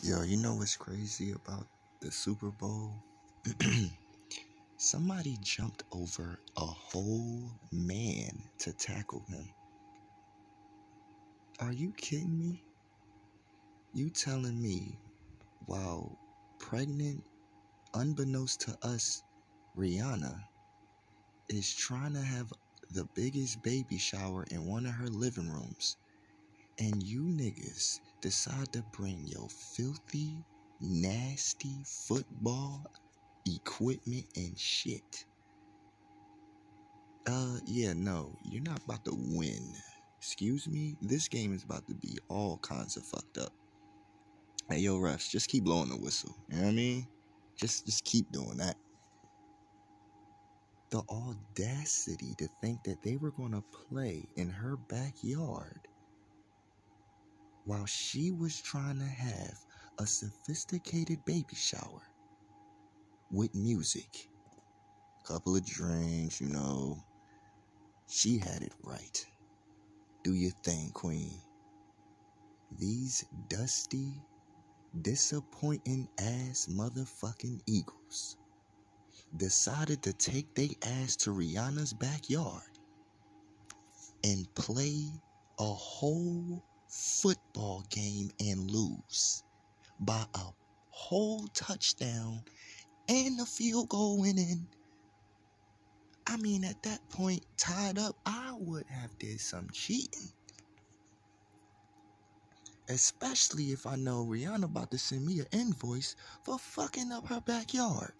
Yo, you know what's crazy about the Super Bowl? Somebody jumped over a whole man to tackle him. Are you kidding me? You telling me while pregnant, unbeknownst to us, Rihanna is trying to have the biggest baby shower in one of her living rooms, and you niggas decide to bring your filthy, nasty football equipment and shit. Uh, yeah, no, you're not about to win. Excuse me? This game is about to be all kinds of fucked up. Hey, yo, refs, just keep blowing the whistle. You know what I mean? Just, just keep doing that. The audacity to think that they were going to play in her backyard while she was trying to have a sophisticated baby shower with music. Couple of drinks, you know. She had it right. Do your thing, queen. These dusty, disappointing ass motherfucking Eagles decided to take their ass to Rihanna's backyard and play a whole football game and lose by a whole touchdown and a field goal winning. I mean, at that point, tied up, I would have did some cheating. Especially if I know Rihanna about to send me an invoice for fucking up her backyard.